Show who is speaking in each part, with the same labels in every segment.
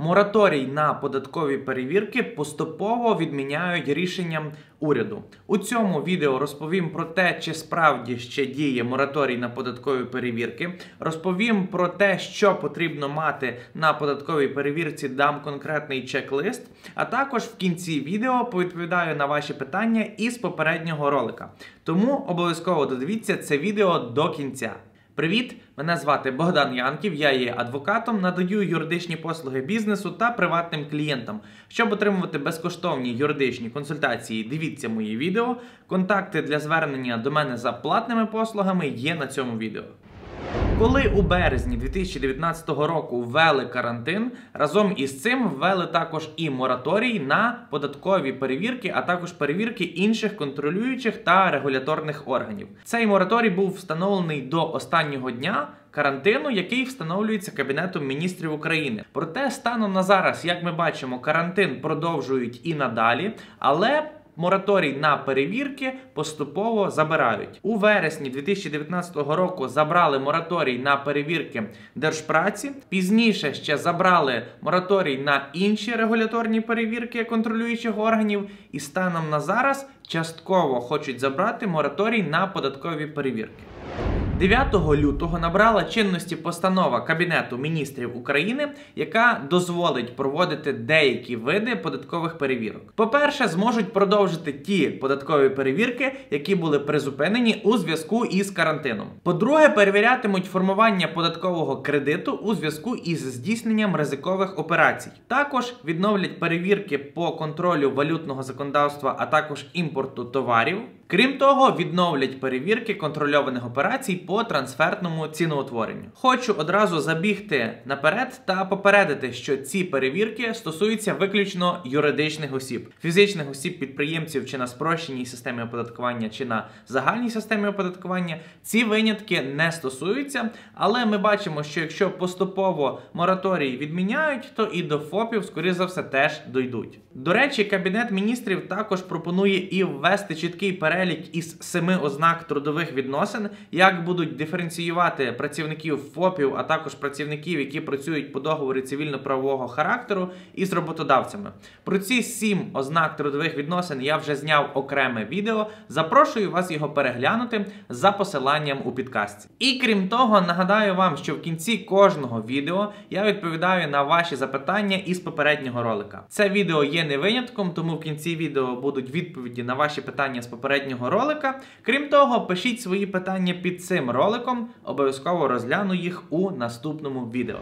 Speaker 1: Мораторій на податкові перевірки поступово відміняють рішенням уряду. У цьому відео розповім про те, чи справді ще діє мораторій на податкові перевірки. Розповім про те, що потрібно мати на податковій перевірці. Дам конкретний чек-лист. А також в кінці відео повідповідаю на ваші питання із попереднього ролика. Тому обов'язково додивіться це відео до кінця. Привіт! Мене звати Богдан Янків, я є адвокатом, надаю юридичні послуги бізнесу та приватним клієнтам. Щоб отримувати безкоштовні юридичні консультації, дивіться мої відео. Контакти для звернення до мене за платними послугами є на цьому відео. Коли у березні 2019 року ввели карантин, разом із цим ввели також і мораторій на податкові перевірки, а також перевірки інших контролюючих та регуляторних органів. Цей мораторій був встановлений до останнього дня. Карантину, який встановлюється Кабінетом міністрів України, проте станом на зараз, як ми бачимо, карантин продовжують і надалі, але Мораторій на перевірки поступово забирають у вересні 2019 року. Забрали мораторій на перевірки держпраці. Пізніше ще забрали мораторій на інші регуляторні перевірки контролюючих органів, і станом на зараз частково хочуть забрати мораторій на податкові перевірки. 9 лютого набрала чинності постанова Кабінету міністрів України, яка дозволить проводити деякі види податкових перевірок. По-перше, зможуть продовжити ті податкові перевірки, які були призупинені у зв'язку із карантином. По-друге, перевірятимуть формування податкового кредиту у зв'язку із здійсненням ризикових операцій. Також відновлять перевірки по контролю валютного законодавства, а також імпорту товарів. Крім того, відновлять перевірки контрольованих операцій по трансфертному ціноутворенню. Хочу одразу забігти наперед та попередити, що ці перевірки стосуються виключно юридичних осіб, фізичних осіб, підприємців чи на спрощеній системі оподаткування, чи на загальній системі оподаткування. Ці винятки не стосуються, але ми бачимо, що якщо поступово мораторій відміняють, то і до ФОПів, скоріше за все, теж дойдуть. До речі, кабінет міністрів також пропонує і ввести чіткий перелік із семи ознак трудових відносин, як будуть диференціювати працівників ФОПів, а також працівників, які працюють по договорі цивільно-правового характеру, із роботодавцями. Про ці сім ознак трудових відносин я вже зняв окреме відео. Запрошую вас його переглянути за посиланням у підкасті. І крім того, нагадаю вам, що в кінці кожного відео я відповідаю на ваші запитання із попереднього ролика. Це відео є не винятком, тому в кінці відео будуть відповіді на ваші питання з попереднього ролика. Крім того, пишіть свої питання під цим роликом, обов'язково розгляну їх у наступному відео.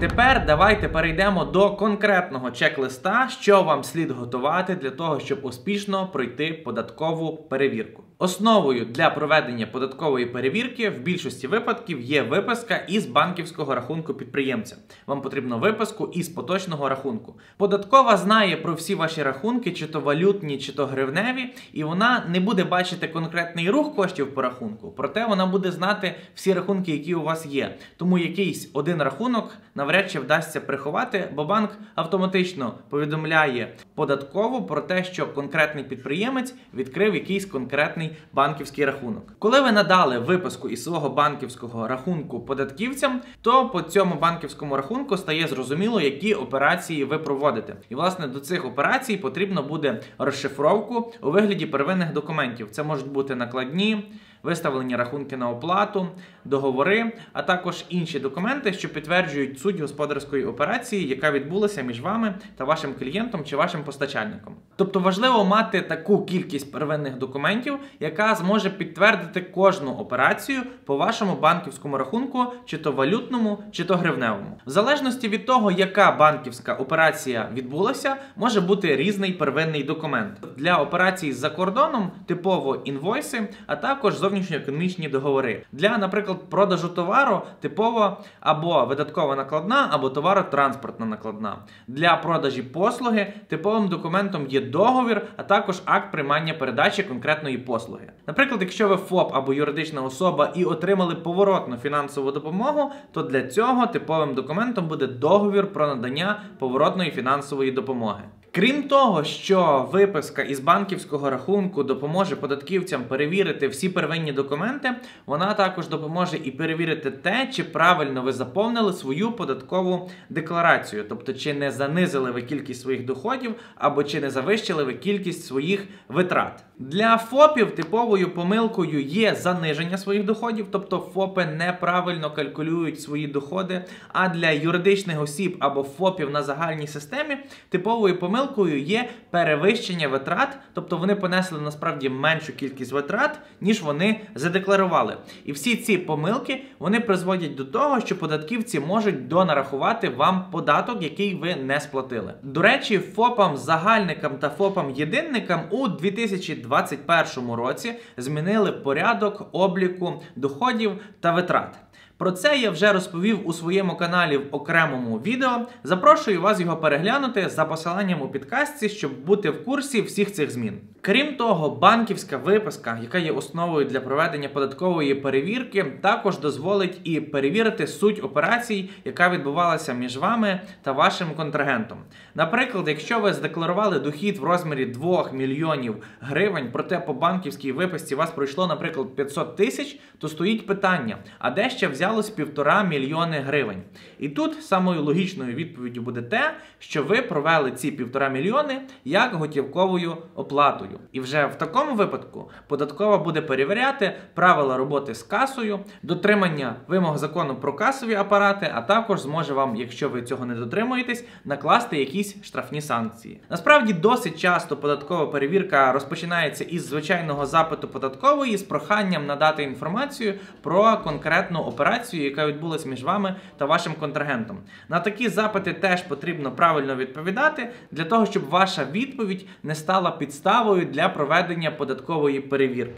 Speaker 1: Тепер давайте перейдемо до конкретного чек-листа, що вам слід готувати для того, щоб успішно пройти податкову перевірку. Основою для проведення податкової перевірки в більшості випадків є виписка із банківського рахунку підприємця. Вам потрібно виписку із поточного рахунку. Податкова знає про всі ваші рахунки, чи то валютні, чи то гривневі, і вона не буде бачити конкретний рух коштів по рахунку, проте вона буде знати всі рахунки, які у вас є. Тому якийсь один рахунок навряд чи вдасться приховати, бо банк автоматично повідомляє податкову про те, що конкретний підприємець відкрив якийсь конкретний банківський рахунок. Коли ви надали виписку із свого банківського рахунку податківцям, то по цьому банківському рахунку стає зрозуміло, які операції ви проводите. І власне до цих операцій потрібно буде розшифровку у вигляді первинних документів. Це можуть бути накладні виставлені рахунки на оплату, договори, а також інші документи, що підтверджують суть господарської операції, яка відбулася між вами та вашим клієнтом чи вашим постачальником. Тобто важливо мати таку кількість первинних документів, яка зможе підтвердити кожну операцію по вашому банківському рахунку, чи то валютному, чи то гривневому. В залежності від того, яка банківська операція відбулася, може бути різний первинний документ. Для операцій за кордоном типово інвойси, а також зовнішньоекономічні договори. Для, наприклад, продажу товару типово або видаткова накладна, або товаротранспортна накладна. Для продажі послуги типовим документом є договір, а також акт приймання передачі конкретної послуги. Наприклад, якщо ви ФОП або юридична особа і отримали поворотну фінансову допомогу, то для цього типовим документом буде договір про надання поворотної фінансової допомоги. Крім того, що виписка із банківського рахунку допоможе податківцям перевірити всі первинні документи, вона також допоможе і перевірити те, чи правильно ви заповнили свою податкову декларацію, тобто чи не занизили ви кількість своїх доходів або чи не завищили ви кількість своїх витрат. Для ФОПів типовою помилкою є заниження своїх доходів, тобто ФОПи неправильно калькулюють свої доходи. А для юридичних осіб або ФОПів на загальній системі типовою помилкою є перевищення витрат, тобто вони понесли насправді меншу кількість витрат, ніж вони задекларували. І всі ці помилки вони призводять до того, що податківці можуть донарахувати вам податок, який ви не сплатили. До речі, ФОПам загальникам та ФОПам єдинникам у 2021 році змінили порядок обліку доходів та витрат. Про це я вже розповів у своєму каналі в окремому відео. Запрошую вас його переглянути за посиланням у підкастці, щоб бути в курсі всіх цих змін. Крім того, банківська виписка, яка є основою для проведення податкової перевірки, також дозволить і перевірити суть операцій, яка відбувалася між вами та вашим контрагентом. Наприклад, якщо ви здекларували дохід в розмірі 2 мільйонів гривень, проте по банківській виписці вас пройшло, наприклад, 500 тисяч, то стоїть питання: а де ще взялось півтора мільйони гривень? І тут самою логічною відповіддю буде те, що ви провели ці півтора мільйони як готівковою оплатою. І вже в такому випадку податкова буде перевіряти правила роботи з касою, дотримання вимог закону про касові апарати, а також зможе вам, якщо ви цього не дотримуєтесь, накласти якісь штрафні санкції. Насправді досить часто податкова перевірка розпочинається із звичайного запиту податкової з проханням надати інформацію про конкретну операцію, яка відбулася між вами та вашим контрагентом. На такі запити теж потрібно правильно відповідати для того, щоб ваша відповідь не стала підставою для проведення податкової перевірки.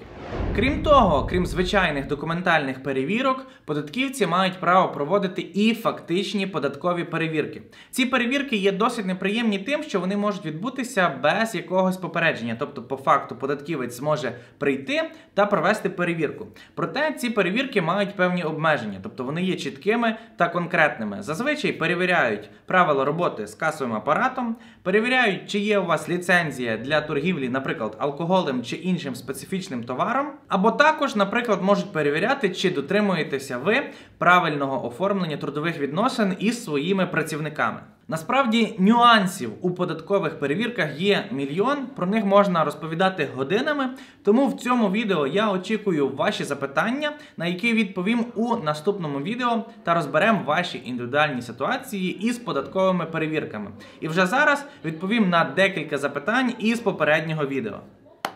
Speaker 1: Крім того, крім звичайних документальних перевірок, податківці мають право проводити і фактичні податкові перевірки. Ці перевірки є досить неприємні тим, що вони можуть відбутися без якогось попередження, тобто, по факту, податківець зможе прийти та провести перевірку. Проте ці перевірки мають певні обмеження, тобто вони є чіткими та конкретними. Зазвичай перевіряють правила роботи з касовим апаратом, перевіряють, чи є у вас ліцензія для торгівлі, наприклад, алкоголем чи іншим специфічним товаром. Або також, наприклад, можуть перевіряти, чи дотримуєтеся ви правильного оформлення трудових відносин із своїми працівниками. Насправді нюансів у податкових перевірках є мільйон, про них можна розповідати годинами. Тому в цьому відео я очікую ваші запитання, на які відповім у наступному відео та розберемо ваші індивідуальні ситуації із податковими перевірками. І вже зараз відповім на декілька запитань із попереднього відео.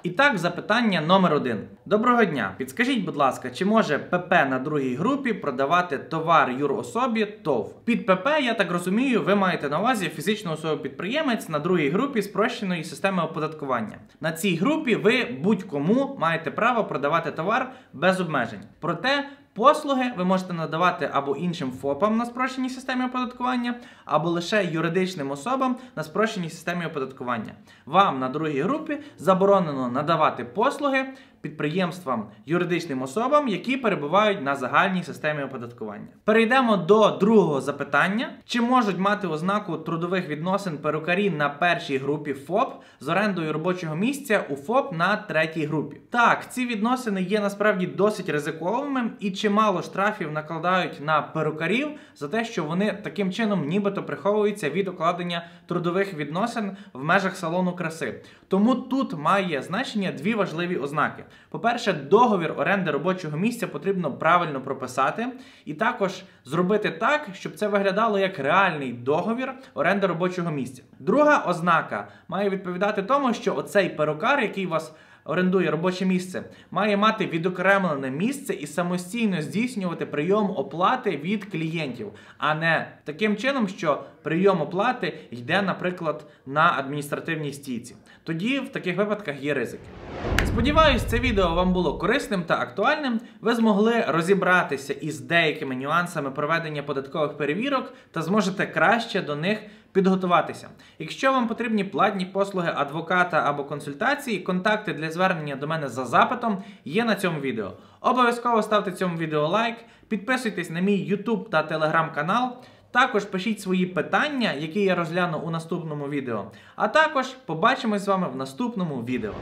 Speaker 1: І так, запитання номер один. Доброго дня. Підскажіть, будь ласка, чи може ПП на другій групі продавати товар юрособі ТОВ? Під ПП, я так розумію, ви маєте на увазі фізичну особу підприємець на другій групі спрощеної системи оподаткування. На цій групі ви будь-кому маєте право продавати товар без обмежень. Проте Послуги ви можете надавати або іншим ФОПам на спрощеній системі оподаткування, або лише юридичним особам на спрощеній системі оподаткування. Вам на другій групі заборонено надавати послуги підприємствам, юридичним особам, які перебувають на загальній системі оподаткування. Перейдемо до другого запитання: чи можуть мати ознаку трудових відносин перукарі на першій групі ФОП з орендою робочого місця у ФОП на третій групі? Так, ці відносини є насправді досить ризиковими і чимало штрафів накладають на перукарів за те, що вони таким чином нібито приховуються від укладення трудових відносин в межах салону краси. Тому тут має значення дві важливі ознаки. По-перше, договір оренди робочого місця потрібно правильно прописати, і також зробити так, щоб це виглядало як реальний договір оренди робочого місця. Друга ознака має відповідати тому, що оцей перукар, який вас орендує робоче місце, має мати відокремлене місце і самостійно здійснювати прийом оплати від клієнтів, а не таким чином, що прийом оплати йде, наприклад, на адміністративній стійці. Тоді в таких випадках є ризики. Сподіваюсь, це відео вам було корисним та актуальним. Ви змогли розібратися із деякими нюансами проведення податкових перевірок та зможете краще до них підготуватися. Якщо вам потрібні платні послуги адвоката або консультації, контакти для звернення до мене за запитом є на цьому відео. Обов'язково ставте цьому відео лайк, підписуйтесь на мій YouTube та телеграм канал. Також пишіть свої питання, які я розгляну у наступному відео. А також побачимось з вами в наступному відео.